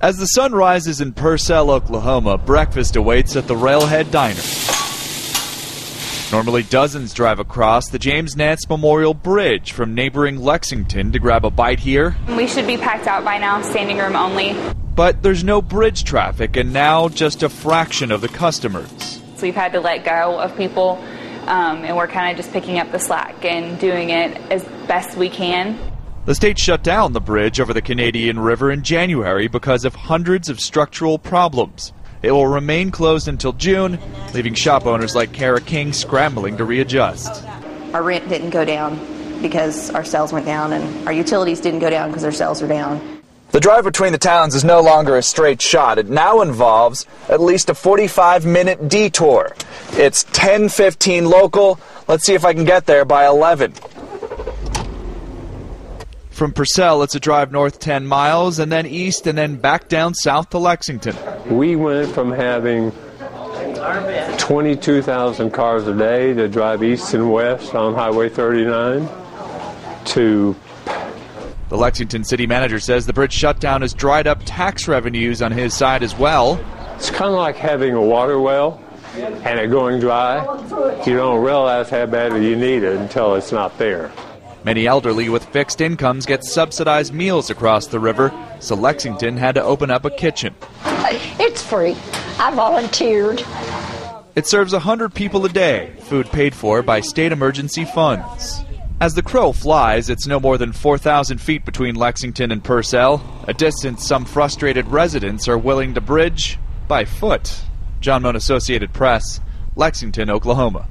As the sun rises in Purcell, Oklahoma, breakfast awaits at the Railhead Diner. Normally, dozens drive across the James Nance Memorial Bridge from neighboring Lexington to grab a bite here. We should be packed out by now, standing room only. But there's no bridge traffic, and now just a fraction of the customers. So we've had to let go of people, um, and we're kind of just picking up the slack and doing it as best we can. The state shut down the bridge over the Canadian River in January because of hundreds of structural problems. It will remain closed until June, leaving shop owners like Kara King scrambling to readjust. Our rent didn't go down because our sales went down, and our utilities didn't go down because our sales are down. The drive between the towns is no longer a straight shot. It now involves at least a 45 minute detour. It's 10:15 local. Let's see if I can get there by 11. From Purcell, it's a drive north 10 miles and then east and then back down south to Lexington. We went from having 22,000 cars a day to drive east and west on Highway 39 to The Lexington city manager says the bridge shutdown has dried up tax revenues on his side as well. it's kind of like having a water well and it going dry. You don't realize how badly you need it until it's not there. Many elderly with fixed incomes get subsidized meals across the river, so Lexington had to open up a kitchen. It's free. I volunteered. It serves 100 people a day, food paid for by state emergency funds. As the crow flies, it's no more than 4,000 feet between Lexington and Purcell, a distance some frustrated residents are willing to bridge by foot. John Mone, Associated Press, Lexington, Oklahoma.